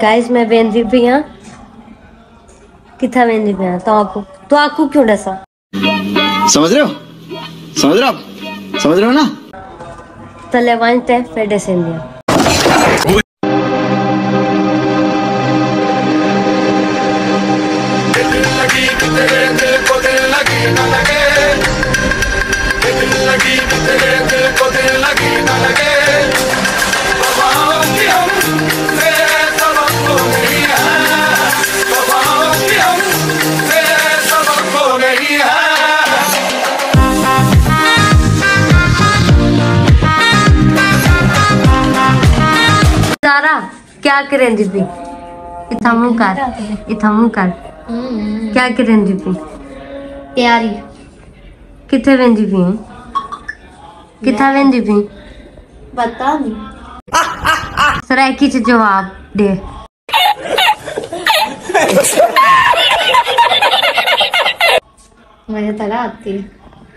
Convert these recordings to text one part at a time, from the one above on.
Guys मैं वेंदी भी हाँ। किथा वेंदी भी हाँ? तो आपको तो आपको क्यों डसा? समझ रहे हो? समझ रहे हो समझ रहे हो ना? तले वांचते फिर डसेंदिया क्या करें दीदी? इतना कर मुँह कर। क्या करें दीदी? तैयारी। किथे वेंदी भी किथा वेंदी भी पता नहीं सराइकी च जवाब दे। मुझे तला आती है।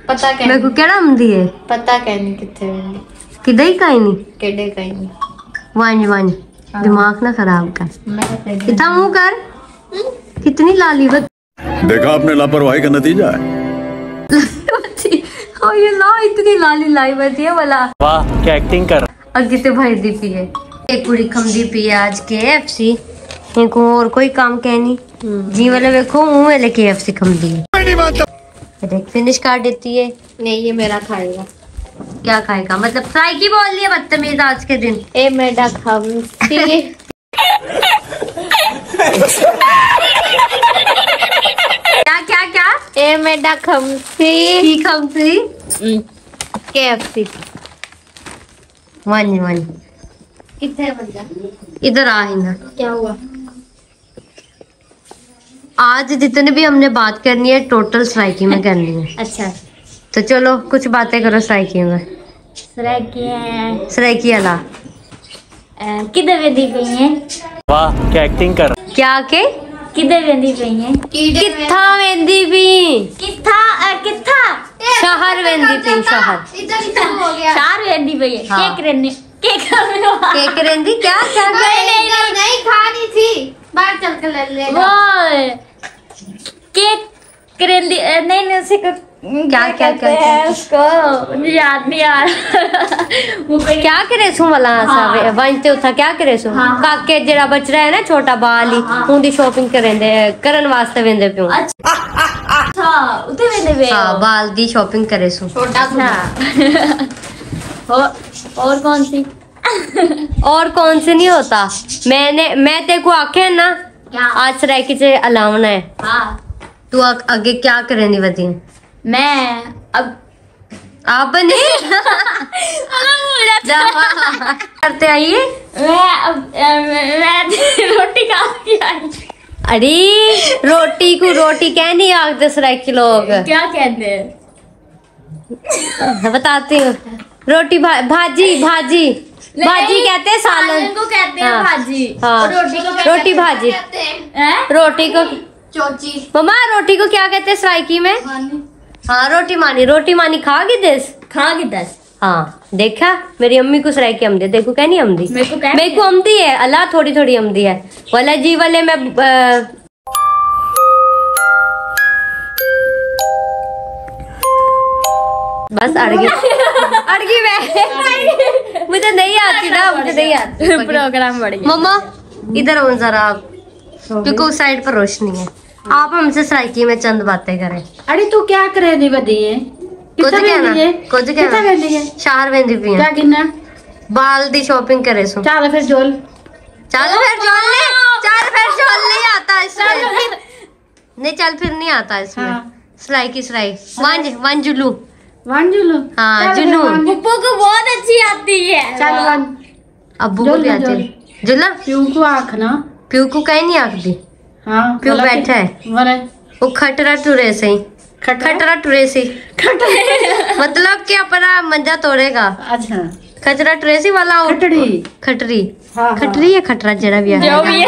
पता मेरे कहनी को केड़ा आंदी है पता कहनी वेंदी किदे ही नहीं? केडे कहनी वांज वांज दिमाग ना खराब कर। इतना मुँह कर। कितनी लाली बच देखा आपने लापरवाही का नतीजा है। ओ ये ला इतनी लाली लाई बची है वाला। वाह क्या एक्टिंग कर अगे ते भाई दी पी है। एक कुड़ी खमदी पी है आज के एफ़ सी एक और कोई काम कहनी जी वाले देखो मुँह वाले के एफ़ सी खमदी है। एक फिनिश कर देती है। नहीं ये मेरा खाएगा। क्या खाएगा? मतलब फ्राई की बोल है बदतमीज आज के दिन। ए मेरा खमसी क्या क्या क्या? ए मेरा खमसी खमसी के एफ़ सी वन वन। कितने बंदा इधर आ ही ना क्या हुआ? आज जितने भी हमने बात करनी है टोटल सराइकी में करनी है। अच्छा। तो चलो कुछ बातें करो सराइकी में। अला किधर वेंदी पई है? वाह क्या एक्टिंग कर क्या के? किधर वेंदी पई है? किथा वेंदी किथा किथा शहर वेंदी पी शहर। हो वेंदी पई है। हाँ। केक रेंदी केक खाने केक रेंदी क्या क्या नहीं नहीं नहीं नहीं खानी थी। बाहर चल कर ले ले वो केक नहीं नहीं उसे क्या क्या कहते हैं? उसको? मुझे याद नहीं आ रहा। क्या करे सू मला हाँ। वंजते उथा क्या करे सू हाँ, हाँ। काके जेड़ा बच रहा है ना छोटा बाल ही हाँ, हाँ। उनकी शॉपिंग करेंदे करन वास्ते वेंदे पियो। अच्छा उते वेंदे वे हाँ बाल दी शॉपिंग करे सू छोटा और और कौन सी? और कौन से नहीं होता? मैंने मैं तेरे को आखे ना आज सराइकी से अलावना है। हाँ। तू आग- क्या करेंगी बती मैं अब आप नहीं करते आइए। मैं अब मैं रोटी खा के आई। अरे रोटी को रोटी कहनी आग दस सराइकी लोग। क्या कहते हैं? बताती हूँ। रोटी भा, भाजी भाजी। भाजी कहते हैं सालन। को कहते हैं हाँ। भाजी। हाँ। रोटी को रोटी भाजी। कहते? रोटी को चोची। मम्मा रोटी को क्या कहते हैं? सराइकी में? हाँ रोटी मानी रोटी मानी खागी देस? खा के दस। हाँ देखा? मेरी अम्मी को सराइकी अमदी। देखो क्या नहीं अमदी? मेरे को मेरे को अमदी है अल्लाह थोड़ी थोड़ी अमदी है। वाला जी वाले में बस अड़ गई। अड़ गई मैं। मुझे नहीं आती ना मुझे नहीं आती। प्रोग्राम बढ़ गया। मम्मा इधर आओ जरा। आप क्योंकि उस साइड पर रोशनी है। आप हमसे सराइकी में चंद बातें करें। अरे तू क्या करे नहीं बदिए कुछ कहना कुछ कहना। चार भी क्या गिनना? बाल दी शॉपिंग करे सो। चल फिर जोल चल फिर जोल ले चल फिर जोल नहीं आता इसमें। नहीं चल फिर नहीं आता इसमें। हाँ। सिलाई की सिलाई। वंज वन जुलू वन जुलू। हाँ, जुलू। वन। पप्पू को बहुत अच्छी आती है। चल वन अब्बू को भी ले, आती जुला प्यू को आख ना। प्यू को कहीं नहीं आखदी हाँ प्यू बोला बैठा है। वो खटरा टुरे से ही। खटरा? खटरा टुरे से मतलब कि अपना मंजा तोड़ेगा। अच्छा। खटरा ट्रेसी वाला खटड़ी खटरी? हाँ, हाँ। खटरी या खटरा जरा भी जो भी है।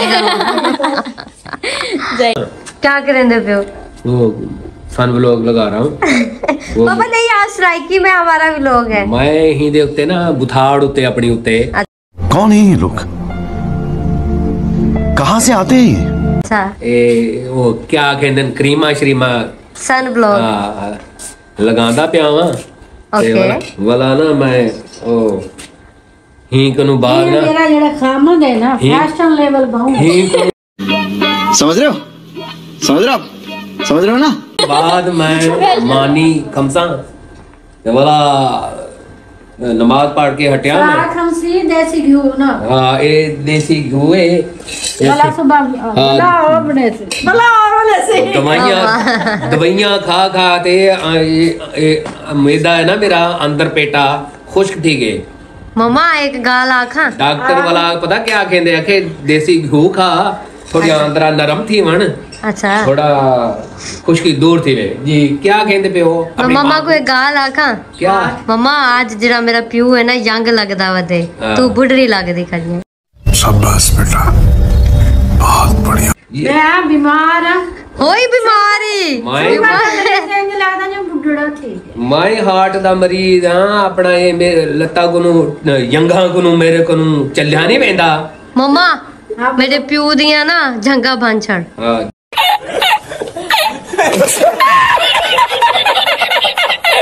क्या करेंगे प्यो वो फन व्लॉग लगा रहा हूँ। पापा नहीं आज स्ट्राइकी में हमारा भी लोग है। मैं ही दे उत्ते ना बुथाड़ उत्ते अपनी उत्ते। कौन है ये लोग? कहाँ से आते हैं ये? अच्छा ਇਹ ਉਹ ਕਿਆ ਕਹਿੰਦੇ ਨੇ ਕਰੀਮਾ ਸ਼ਰੀਮਾ सन ब्लॉग ਆ, ਲਗਾਉਂਦਾ ਪਿਆ ਵਾਂ ਤੇ Okay. ਵਾਲਾ- ਵਾਲਾ ਨਾ ਮੈਂ ਉਹ ਹੀਂਕ ਨੂੰ ਬਾਅਦ ये ਨਾ मेरा जरा खामद है ना ये- फैशन लेवल बहुत ਹੀਂਕ समझ रहे हो समझ रहे हो आप समझ रहे हो ना ਨੂੰ ਬਾਅਦ ਮੈਂ ਮਾਨੀ ਖਮਸਾ ਤੇ ਵਾਲਾ ਨਮਾਜ਼ ਪੜ ਕੇ ਹਟਿਆ ਨਾ। ਰਾਖਮ ਸੀ ਦੇਸੀ ਘਿਓ ਨਾ ਹਾਂ ਇਹ ਦੇਸੀ ਘਿਓ ਹੈ ਬਲਾ ਸੁਭਾ ਬਲਾ ਹੋਰ ਸੀ। ਬਲਾ ਹੋਰ ਸੀ। ਦਵਾਈਆਂ ਦਵਾਈਆਂ ਖਾ ਖਾ ਤੇ ਇਹ ਮੈਦਾ ਹੈ ਨਾ ਮੇਰਾ ਅੰਦਰ ਪੇਟਾ ਖੁਸ਼ਕ ਠੀਕ ਹੈ ਮਮਾ ਇੱਕ ਗਾਲ ਆਖਾਂ। ਡਾਕਟਰ ਵਾਲਾ ਪਤਾ ਕੀ ਕਹਿੰਦੇ ਆਖੇ ਦੇਸੀ ਘਿਓ ਖਾ ਥੋੜੀਆਂ ਅੰਦਰਾਂ ਨਰਮ ਥੀ ਵਣ अच्छा ਥੋੜਾ ਖੁਸ਼ਕੀ ਦੂਰ ਥੀ ਵੇ ਜੀ ਕਿਆ ਕਹਿੰਦੇ ਪਿਓ तो मम्मा को एक गाल आखा ਕਿਆ मम्मा आज जरा मेरा प्यू है ना यंग लगदा वदे हाँ। तू बुढ़री लगदी खड़ी शाबाश बेटा बहुत बढ़िया मैं बीमार हाँ होई बीमारी ਮੈਂ इंज लगदा जो बुढ़ड़ा ठीक है ਮੈਂ ਹਾਰਟ ਦਾ ਮਰੀਜ਼ ਹਾਂ ਆਪਣਾ ਇਹ ਮੇਰੇ ਲੱਤਾਂ ਕੋ ਨੂੰ ਯੰਗਾ ਕੋ ਨੂੰ ਮੇਰੇ ਕੋ ਨੂੰ ਚੱਲਿਆ ਨਹੀਂ ਪੈਂਦਾ मम्मा मेरे प्यू दिया ना झंगा बन छड़ ਹਾਂ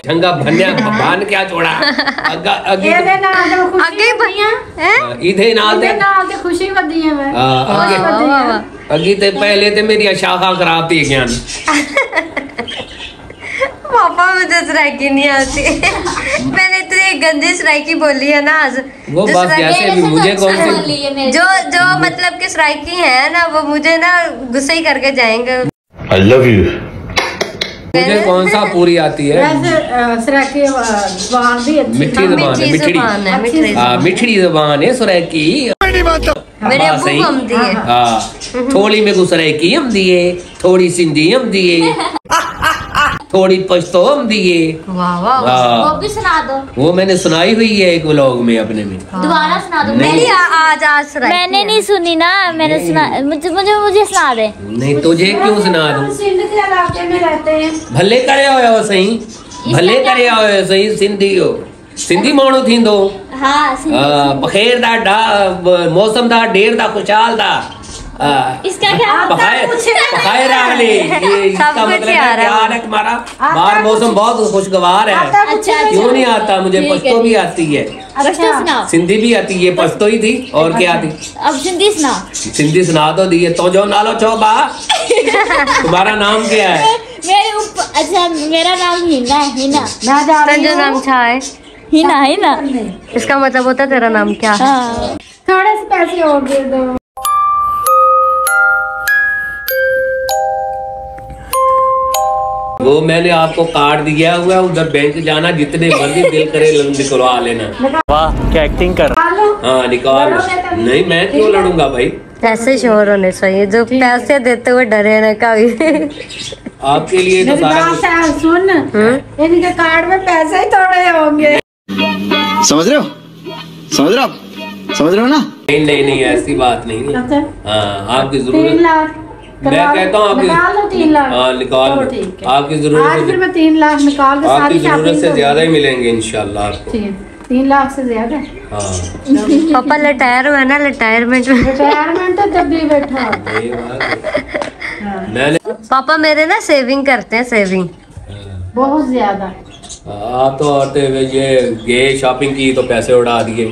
झंगा भन्या क्या जोड़ा? भैया तो- हाँ, इधे ना आते। ना खुशी मैं। हाँ, ते पहले ते मेरी शाखा खराब थी ज्ञान। पापा मुझे सराकी नहीं आती। मैंने इतनी गंदी सराकी बोली है ना आज। वो बात सराइकी- जैसे भी मुझे कौन सी जो जो मतलब कि सराइकी है ना वो मुझे ना गुस्से ही करके जाएँगे। आई लव यू मुझे कौन सा पूरी आती है? जबान मिठी जबान है मिठड़ी ज़ुबान है हाँ मिठड़ी जबान है सुरह की मेरे हाँ, अब्बू को हम दिए हाँ थोड़ी में गुसरे की हम दिए थोड़ी सिंधी हम दिए थोड़ी पश्तो हम दिए। वाह वाह वो हाँ। भी सुना दो। वो मैंने सुनाई हुई है एक व्लॉग में अपने में। दोबारा सुना दो। मेरी आज आज मैंने नहीं सुनी ना मैंने सुना मुझे मुझे मुझे सुना दे। नहीं तुझे क्यों सुना दूँ? सिंध के इलाके में रहते हैं। भले करे हो सही भले करे हो सही सिंधी हो। सिंधी माण्हू थींदो। हाँ बखेर दा डा मौसम दा ढेर दा खुशहाल दा। अ, इसका क्या मतलब? है रहा है। है तुम्हारा? बाहर मौसम बहुत खुशगवार है। अच्छा अच्छा क्यों नहीं आता? मुझे पश्तो भी आती है। पश्तो सिंधी भी आती है पश्तो ही थी। और क्या थी? अब सिंधी सुनाओ। सिंधी सुना दो दिए। तो जो नालो छो बा। तुम्हारा नाम क्या है? मेरे ऊपर अच्छा मेरा नाम हिना है हिना। मैं जा रही संजय नाम क्या है। हिना हिना। इसका मतलब होता है तेरा नाम क्या है? हाँ। थोड़े से पैसे और दे दो। वो मैंने आपको कार्ड दिया हुआ है उधर बैंक जाना जितने मर्ज़ी दिल करे निकलवा लेना। वाह क्या एक्टिंग कर हाँ? निकाल। नहीं मैं क्यों लड़ूँगा भाई? ऐसे शोर होने चाहिए जो पैसे देते हुए डरे ना कभी। आपके लिए तो सारा है सुन। इनके कार्ड में पैसे ही थोड़े होंगे। समझ रहे हो? समझ रहे हो समझ रहे हो ना? नहीं नहीं नहीं ऐसी बात नहीं है। अच्छा। हाँ आपकी ज़रूरत मैं कहता हूँ आपकी निकाल लो तीन लाख। हाँ निकाल तो लो। ठीक है। आज फिर मैं तीन लाख निकाल के आपकी ज़रूरत से ज़्यादा ही मिलेंगे इंशाल्लाह आपको। तीन लाख से ज़्यादा? हाँ। पापा रिटायर हुआ ना रिटायरमेंट में रिटायरमेंट तो जब भी बैठा हो। है। मैंने पापा मेरे ना सेविंग करते हैं सेविंग बहुत ज़्यादा। आप तो औरतें वे ये गए शॉपिंग की तो पैसे उड़ा दिए।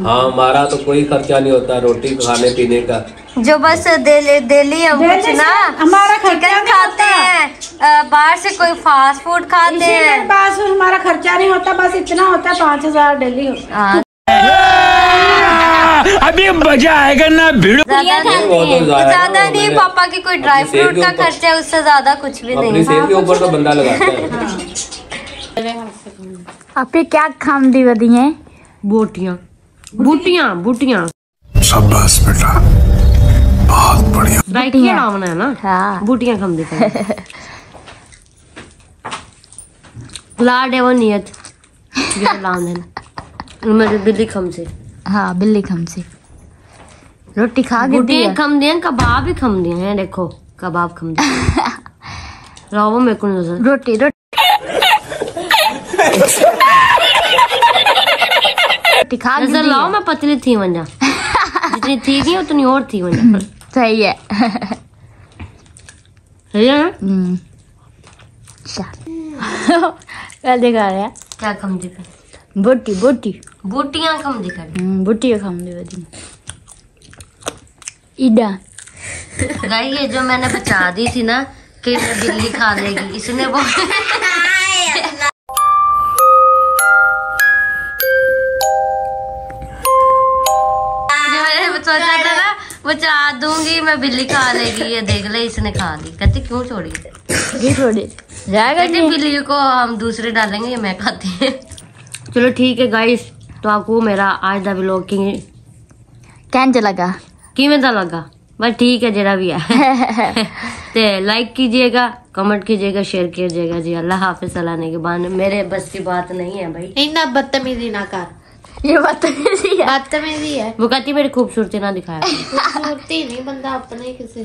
हाँ हमारा तो कोई खर्चा नहीं होता रोटी खाने पीने का। जो बस डेली डेली हम कुछ ना हमारा खर्चा चिकन खाते। हैं बाहर से कोई फास्ट फ़ूड खाते हैं। पास हमारा खर्चा नहीं होता बस इतना होता है पाँच हज़ार डेली होता हाँ, अभी मज़ा आएगा ना भिड़ो। ज़्यादा नहीं, पापा की कोई ड्राई फ्रूट का खर्चा है उससे ज़्यादा कुछ भी नहीं। सेहत ऊपर तो बंदा लगाता है। आपके क्या खाम दी बदी है? बोटियाँ। बूटियाँ बूटियाँ। शाबाश बेटा। बहुत बढ़िया। राइकिया नाम है ना? हाँ। बूटियाँ कम देते हैं लाड है वो नियत। ये लाम देना मेरे बिल्ली खम से। हाँ बिल्ली खम से। रोटी खा के दी बूटियाँ खम दिए कबाब ही खम दिए हैं देखो कबाब खम दिए रावो मेरे को नज़र। रोटी रोटी। रोटी खा नज़र लाओ मैं पतली थी वंजा। जितनी थी थी उतनी और थी वंजा। सही है। सही है हम्म। क्या दिखा रहा है बोटी बोटी। बूटियाँ हम्म, ये जो मैंने बचा दी थी ना कि बिल्ली खा लेगी इसने वो बचा दूँगी मैं बिल्ली खा लेगी ये देख ले इसने खा ली कहती क्यों छोड़ी? ये थोड़ी जाएगा कहते बिल्ली को हम दूसरे डालेंगे ये मैं खाती है। चलो ठीक है गाइस तो आपको मेरा आज का व्लॉग की लगा किमें दा लगा। बस ठीक है जरा भी है। ते लाइक कीजिएगा कमेंट कीजिएगा शेयर कीजिएगा जी। अल्लाह हाफिज चलाने के बाद मेरे बस की बात नहीं है भाई। इतना बदतमीजी ना कर। ये बात नहीं है। बदतमीजी है। वो कहती मेरी खूबसूरती ना दिखाया। खूबसूरती नहीं बंदा अपने किसी